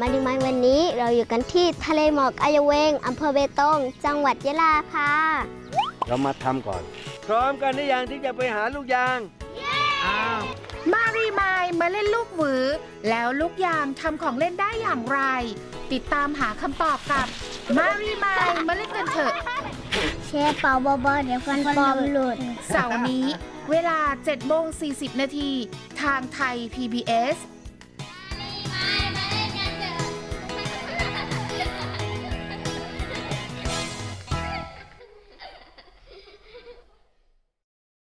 มาดูไมวันนี้เราอยู่กันที่ทะเลหมอกอายเวงอำเภอเบตง จังหวัดยะลาค่ะ เรามาทำก่อน พร้อมกันหรือยังที่จะไปหาลูกยาง อ้าว มารีมายมาเล่นลูกหวือ แล้วลูกยางทำของเล่นได้อย่างไร ติดตามหาคำตอบกับมารีมายมาเล่นกันเถอะ เชฟเป่าเบาๆเดี๋ยวฟันปลอมหลุด เสาร์นี้ เวลา7โมง40 นาที ทางไทย PBS